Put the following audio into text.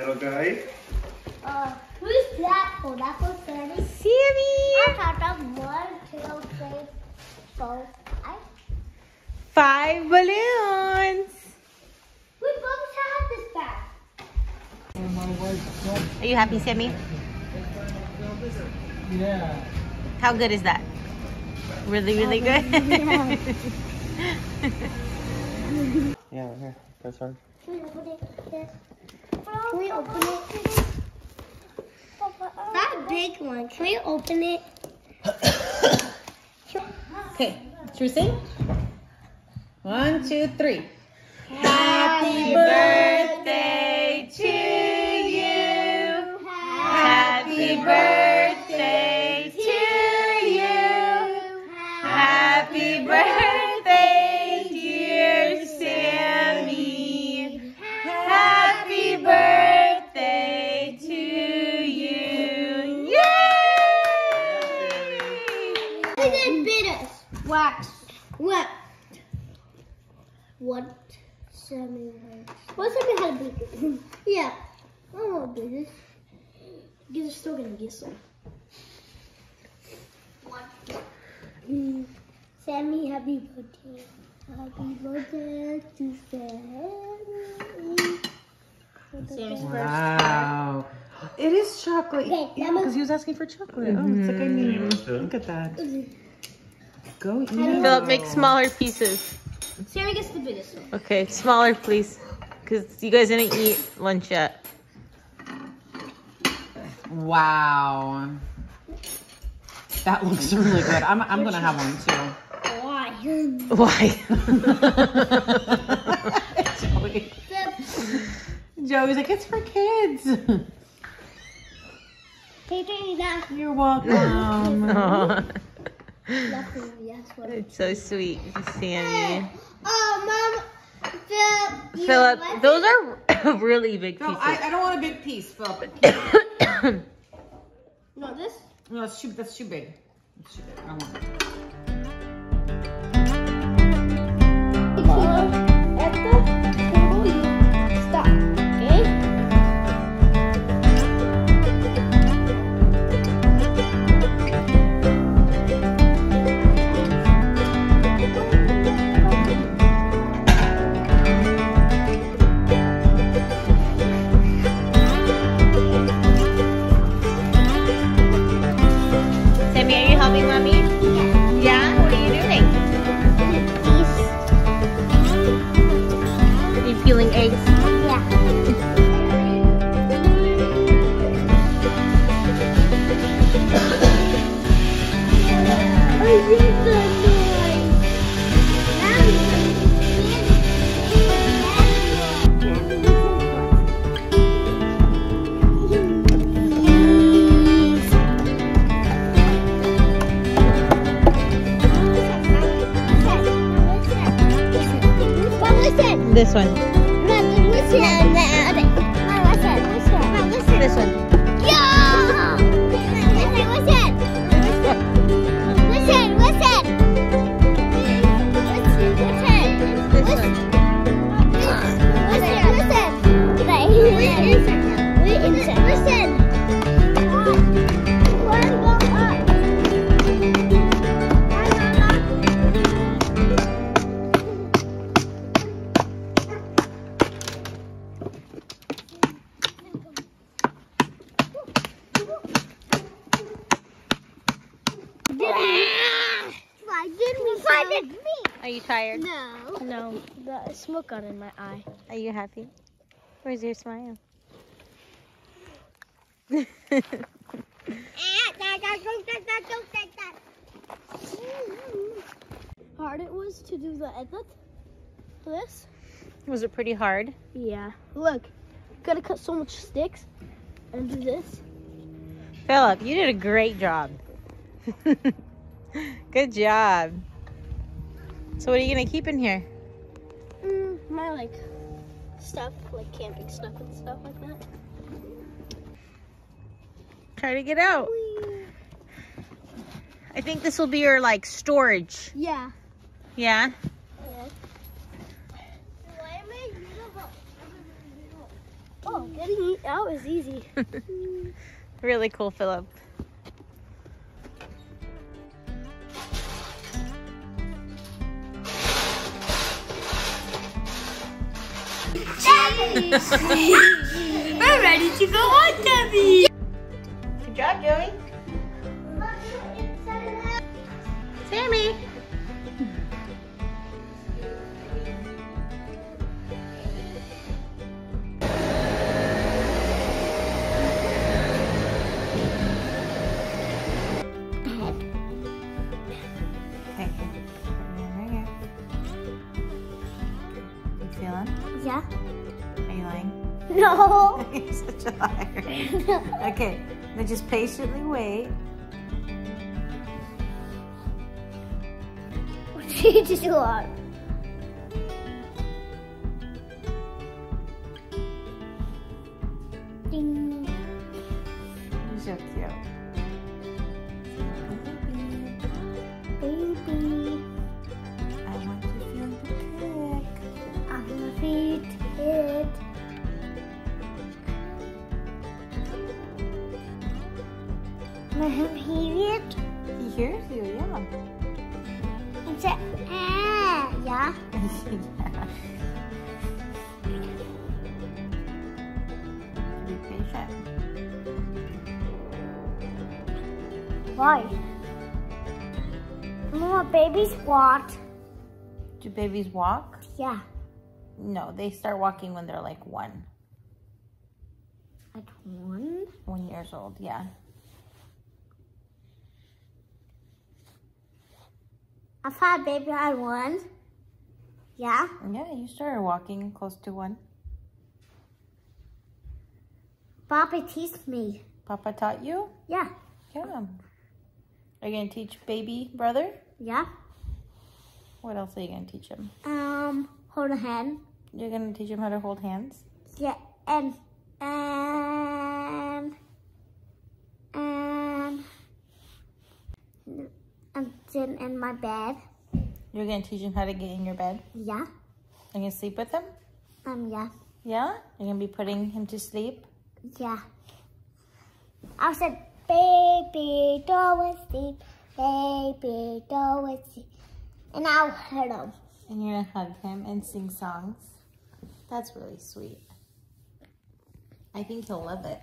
Little guy. Uh, who's that? Oh, that was Sammy. Sammy! I thought of one, two, three, four, five. Five balloons. We both have this bag. Are you happy, Sammy? Yeah. How good is that? Really, really good? Yeah, here. Press hard. Can we open it? That big one. Can we open it? okay, should we sing? One, two, three. Happy birthday What Sammy had a bit? yeah. I don't want to do this. You're still gonna get some. What? Mm. Sammy, happy birthday. Happy birthday to Sammy. Sammy's Wow. It is chocolate. Okay, Yeah, that was- because he was asking for chocolate. Oh, it's like I knew. Look at that. Go eat. Philip, make smaller pieces. Sammy gets the biggest one. Okay, smaller, please. Because you guys didn't eat lunch yet. Wow. That looks really good. I'm, I'm going to have one too. Why? Why? Joey. Joey's like, it's for kids. You're welcome. Aw. Nothing, that's what. it's so sweet, Sammy. Oh, uh, Mom, Phil, you Philip, those are really big No, pieces. I, I don't want a big piece, Philip. it? No, this? No, that's too, that's too big. That's too big. This one. Mom, listen. Mom, listen. Mom, listen. This one. Tired? No. No, the smoke got in my eye. Are you happy? Where's your smile? Hard it was to do the edit this. Was it pretty hard? Yeah. Look, gotta cut so much sticks and do this. Philip, you did a great job. Good job. So what are you gonna keep in here? Mm, my like stuff, like camping stuff and stuff like that. Try to get out. I think this will be your like storage. Yeah. Yeah? Oh, getting out is easy. Really cool, Philip. We're ready to go on, Debbie. Good job, Joey. Sammy. Okay. Right No. You're such a liar. Okay, then just patiently wait. She just are. Ding. Yeah. Be patient. Why? Mama, babies what? Do babies walk? Yeah. No, they start walking when they're like one. At one? One years old, yeah. I've had baby at one. Yeah. Yeah, you started walking close to one. Papa teased me. Papa taught you? Yeah. Yeah. Are you gonna teach baby brother? Yeah. What else are you gonna teach him? Um, hold a hand. You're gonna teach him how to hold hands? Yeah, and and and and then in my bed. You're gonna teach him how to get in your bed? Yeah. Are you gonna sleep with him? Um. Yeah. Yeah? You're gonna be putting him to sleep? Yeah. I said, baby, don't sleep, baby, don't sleep, and I'll hurt him. And you're gonna hug him and sing songs? That's really sweet. I think he'll love it.